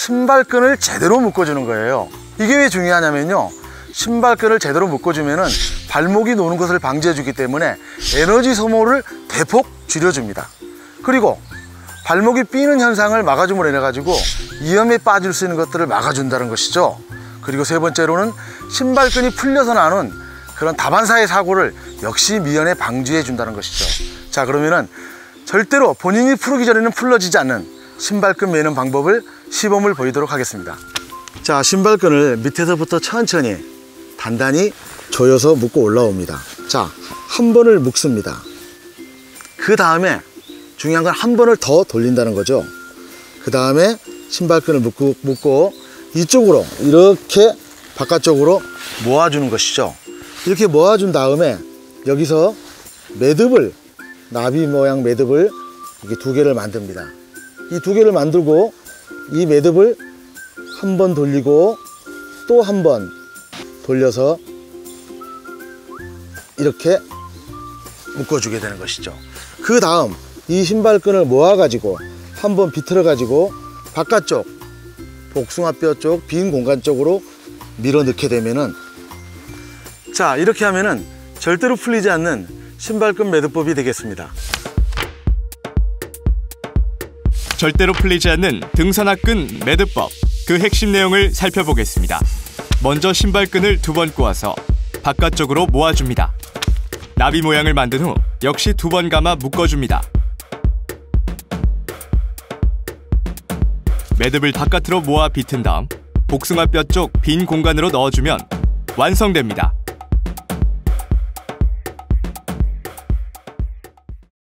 신발끈을 제대로 묶어주는 거예요. 이게 왜 중요하냐면요. 신발끈을 제대로 묶어주면은 발목이 노는 것을 방지해주기 때문에 에너지 소모를 대폭 줄여줍니다. 그리고 발목이 삐는 현상을 막아줌으로 인해 가지고 위험에 빠질 수 있는 것들을 막아준다는 것이죠. 그리고 세 번째로는 신발끈이 풀려서 나는 그런 다반사의 사고를 역시 미연에 방지해 준다는 것이죠. 자 그러면은 절대로 본인이 풀기 전에는 풀러지지 않는 신발끈 매는 방법을 시범을 보이도록 하겠습니다. 자 신발끈을 밑에서부터 천천히 단단히 조여서 묶고 올라옵니다. 자한 번을 묶습니다. 그 다음에 중요한 건 한 번을 더 돌린다는 거죠. 그 다음에 신발끈을 묶고, 묶고 이쪽으로 이렇게 바깥쪽으로 모아주는 것이죠. 이렇게 모아준 다음에 여기서 매듭을 나비 모양 매듭을 이렇게 두 개를 만듭니다. 이 두 개를 만들고 이 매듭을 한 번 돌리고 또 한 번 돌려서 이렇게 묶어주게 되는 것이죠. 그 다음 이 신발끈을 모아 가지고 한 번 비틀어 가지고 바깥쪽 복숭아뼈 쪽 빈 공간 쪽으로 밀어 넣게 되면은 자 이렇게 하면은 절대로 풀리지 않는 신발끈 매듭법이 되겠습니다. 절대로 풀리지 않는 등산화끈 매듭법 그 핵심 내용을 살펴보겠습니다. 먼저 신발끈을 두 번 꼬아서 바깥쪽으로 모아줍니다. 나비 모양을 만든 후 역시 두 번 감아 묶어줍니다. 매듭을 바깥으로 모아 비튼 다음 복숭아뼈 쪽 빈 공간으로 넣어주면 완성됩니다.